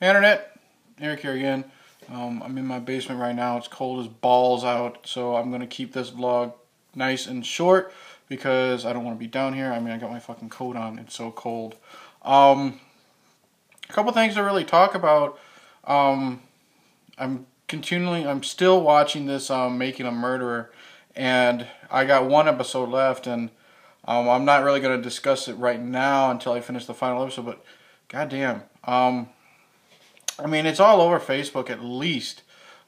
Internet, Eric here again. Um, I'm in my basement right now. It's cold as balls out, so I'm going to keep this vlog nice and short because I don't want to be down here. I mean, I got my fucking coat on. It's so cold. Um, a couple things to really talk about. Um, I'm continually, I'm still watching this um, Making a Murderer, and I got one episode left, and um, I'm not really going to discuss it right now until I finish the final episode, but goddamn. Um, I mean, it's all over Facebook at least.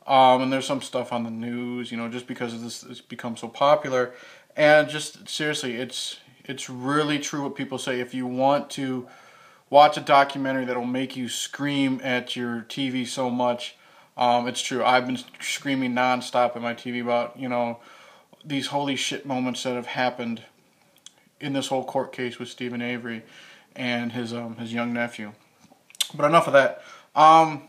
Um, and there's some stuff on the news, you know, just because this has become so popular. And just seriously, it's it's really true what people say. If you want to watch a documentary that'll make you scream at your TV so much, um, it's true. I've been screaming nonstop at my TV about, you know, these holy shit moments that have happened in this whole court case with Steven Avery and his um, his young nephew. But enough of that. Um,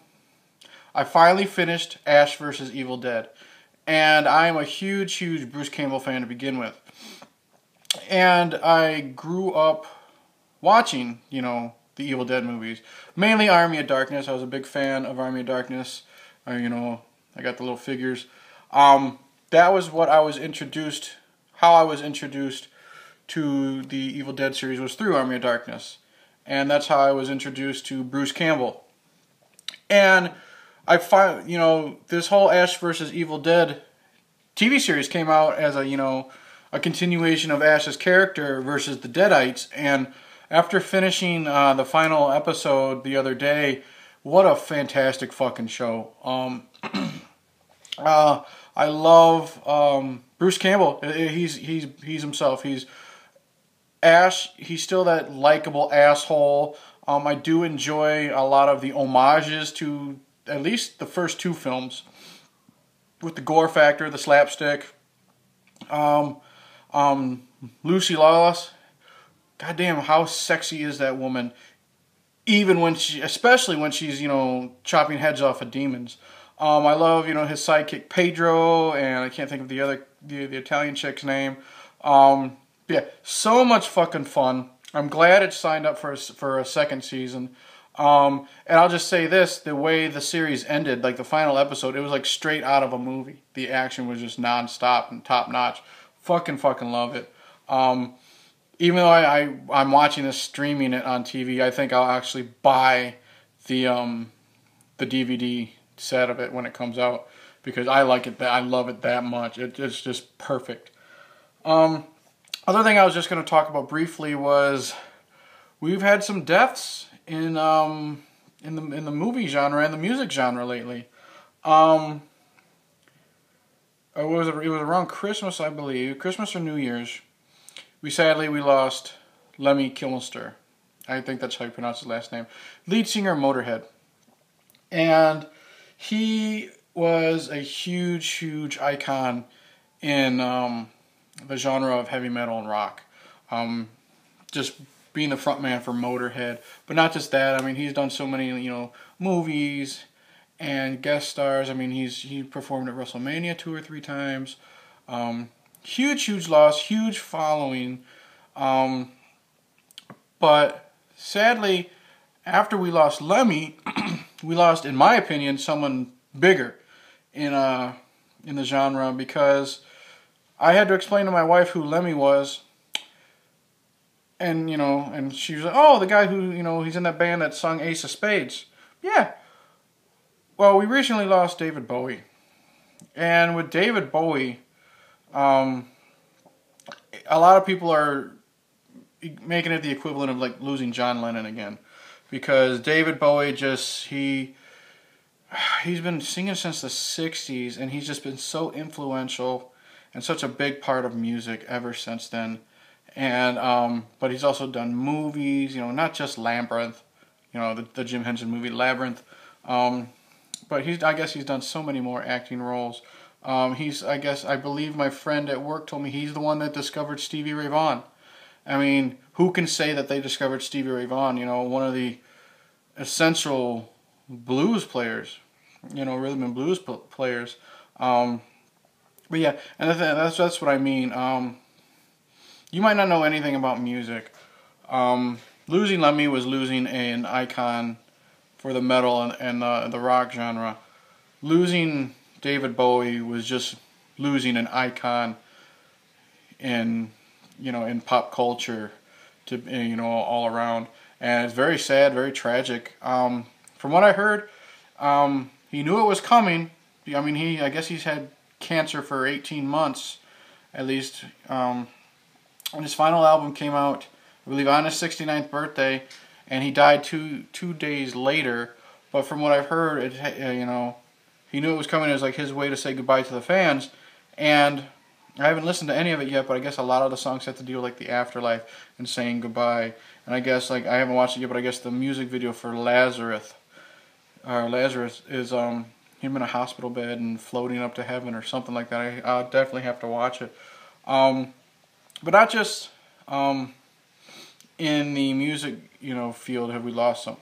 I finally finished Ash versus Evil Dead, and I am a huge, huge Bruce Campbell fan to begin with. And I grew up watching, you know, the Evil Dead movies, mainly Army of Darkness. I was a big fan of Army of Darkness. I, you know, I got the little figures. Um, that was what I was introduced, how I was introduced to the Evil Dead series was through Army of Darkness. And that's how I was introduced to Bruce Campbell. And I find, you know, this whole Ash versus Evil Dead TV series came out as a, you know, a continuation of Ash's character versus the Deadites. And after finishing uh, the final episode the other day, what a fantastic fucking show. Um, uh, I love um, Bruce Campbell. He's he's he's himself. He's Ash, he's still that likable asshole. Um, I do enjoy a lot of the homages to at least the first two films with the gore factor, the slapstick. Um, um, Lucy Lawless, goddamn, how sexy is that woman? Even when she, especially when she's, you know, chopping heads off of demons. Um, I love, you know, his sidekick Pedro, and I can't think of the other, the, the Italian chick's name. Um, yeah, so much fucking fun. I'm glad it signed up for a, for a second season. Um, and I'll just say this: the way the series ended, like the final episode, it was like straight out of a movie. The action was just nonstop and top notch. Fucking fucking love it. Um, even though I, I am watching this streaming it on TV, I think I'll actually buy the um the DVD set of it when it comes out because I like it that I love it that much. It, it's just perfect. Um, other thing I was just going to talk about briefly was we've had some deaths in um, in the in the movie genre and the music genre lately. Um, it was it was around Christmas, I believe, Christmas or New Year's. We sadly we lost Lemmy Kilmister. I think that's how you pronounce his last name. Lead singer Motorhead, and he was a huge, huge icon in um, the genre of heavy metal and rock. Um, just being the frontman for Motorhead, but not just that. I mean, he's done so many, you know, movies and guest stars. I mean, he's he performed at WrestleMania two or three times. Um, huge, huge loss, huge following. Um, but sadly, after we lost Lemmy, we lost, in my opinion, someone bigger in uh in the genre because I had to explain to my wife who Lemmy was. And, you know, and she was like, oh, the guy who, you know, he's in that band that sung Ace of Spades. Yeah. Well, we recently lost David Bowie. And with David Bowie, um, a lot of people are making it the equivalent of like losing John Lennon again. Because David Bowie just, he, he's been singing since the 60s and he's just been so influential and such a big part of music ever since then. And um, but he's also done movies, you know, not just Labyrinth, you know, the, the Jim Henson movie Labyrinth. Um, but he's I guess he's done so many more acting roles. Um, he's I guess I believe my friend at work told me he's the one that discovered Stevie Ray Vaughan. I mean, who can say that they discovered Stevie Ray Vaughan? You know, one of the essential blues players, you know, rhythm and blues players. Um, but yeah, and that's that's what I mean. Um, you might not know anything about music. Um, losing Lemmy was losing an icon for the metal and, and uh, the rock genre. Losing David Bowie was just losing an icon in you know in pop culture to you know all around and it's very sad very tragic um, from what i heard um, he knew it was coming i mean he i guess he's had cancer for 18 months at least um, and his final album came out i believe on his 69th birthday and he died two two days later. But from what i've heard it you know he knew it was coming. As like his way to say goodbye to the fans. And I haven't listened to any of it yet, but I guess a lot of the songs have to deal with like the afterlife and saying goodbye. And I guess like I haven't watched it yet, but I guess the music video for Lazarus, or uh, Lazarus is um him in a hospital bed and floating up to heaven or something like that. I, I'll definitely have to watch it. Um, but not just um in the music you know field have we lost some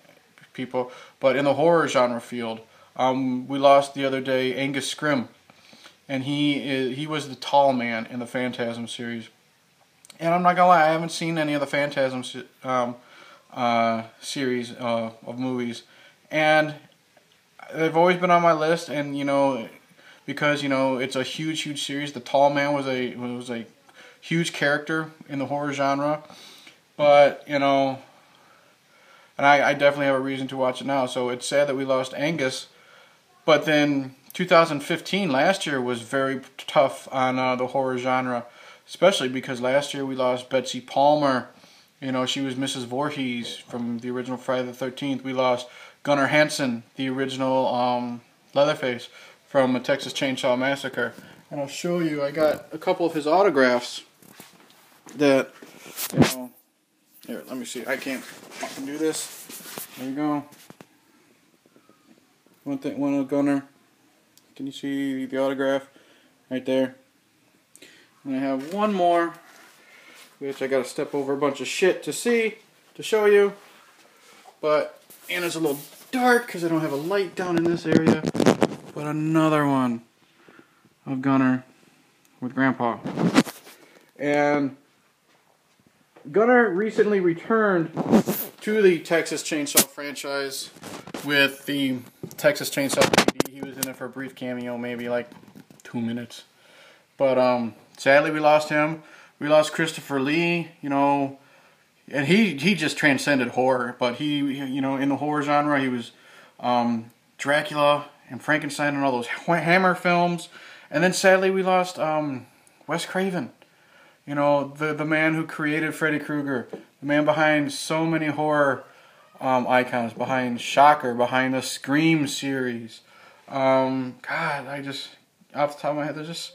people, but in the horror genre field, um we lost the other day Angus Scrimm and he is, he was the tall man in the Phantasm series. And I'm not gonna lie, I haven't seen any of the Phantasm um, uh, series uh, of movies, and they've always been on my list. And you know, because you know it's a huge, huge series. The Tall Man was a was a huge character in the horror genre, but you know, and I, I definitely have a reason to watch it now. So it's sad that we lost Angus, but then 2015 last year was very tough on uh, the horror genre, especially because last year we lost Betsy Palmer. You know, she was Mrs. Voorhees from the original Friday the 13th. We lost Gunnar Hansen, the original um, Leatherface from the Texas Chainsaw Massacre. And I'll show you, I got a couple of his autographs that, you know, here, let me see. I can't fucking do this. There you go. One thing, one of Gunnar. Can you see the autograph right there? And I have one more, which I got to step over a bunch of shit to see, to show you. But, and it's a little dark because I don't have a light down in this area. But another one of Gunnar with Grandpa. And Gunnar recently returned to the Texas Chainsaw franchise with the Texas Chainsaw 3D. He was in it for a brief cameo, maybe like two minutes. But um, sadly, we lost him. We lost Christopher Lee. You know, and he he just transcended horror. But he, you know, in the horror genre, he was um, Dracula and Frankenstein and all those Hammer films. And then sadly, we lost um, Wes Craven. You know, the the man who created Freddy Krueger, the man behind so many horror um, icons behind Shocker, behind the Scream series. Um, God, I just off the top of my head, there's just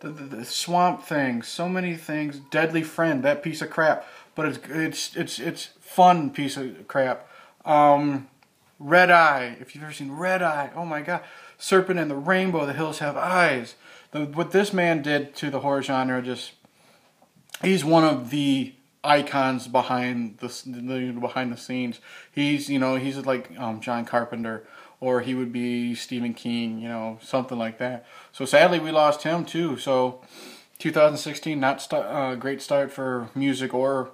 the, the, the, Swamp Thing, so many things. Deadly Friend, that piece of crap, but it's it's it's it's fun piece of crap. Um, Red Eye, if you've ever seen Red Eye, oh my God, Serpent and the Rainbow, The Hills Have Eyes. The, what this man did to the horror genre, just he's one of the icons behind the, the, behind the scenes. He's you know he's like um, John Carpenter or he would be Stephen King, you know something like that. So sadly we lost him too. So 2016 not a st- uh, great start for music or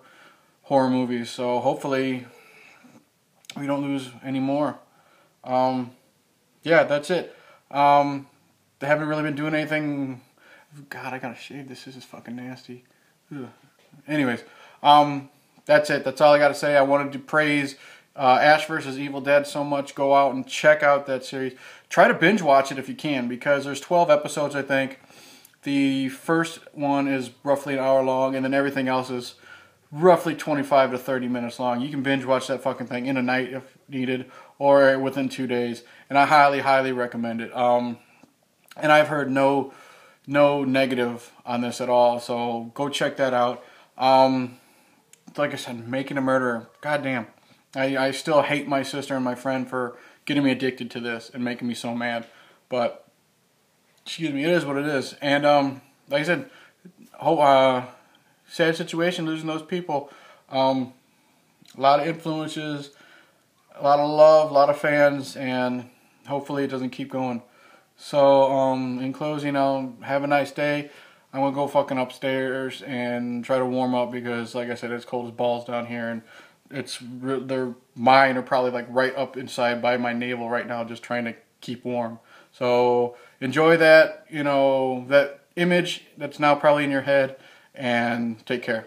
horror movies. So hopefully we don't lose any more. Um, yeah, that's it. Um, they haven't really been doing anything. God, I gotta shave this. Is fucking nasty. Ugh. Anyways. Um, that's it. That's all I got to say. I wanted to praise uh, Ash versus Evil Dead so much. Go out and check out that series. Try to binge watch it if you can because there's 12 episodes, I think. The first one is roughly an hour long, and then everything else is roughly 25 to 30 minutes long. You can binge watch that fucking thing in a night if needed or within two days, and I highly, highly recommend it. Um, and I've heard no no negative on this at all, so go check that out. Um, like I said, making a murderer. Goddamn. I, I still hate my sister and my friend for getting me addicted to this and making me so mad. But, excuse me, it is what it is. And, um, like I said, oh, uh, sad situation losing those people. Um, a lot of influences, a lot of love, a lot of fans, and hopefully it doesn't keep going. So, um, in closing, I'll have a nice day. I'm gonna go fucking upstairs and try to warm up because, like I said, it's cold as balls down here, and it's they're mine are probably like right up inside by my navel right now, just trying to keep warm. So enjoy that, you know, that image that's now probably in your head, and take care.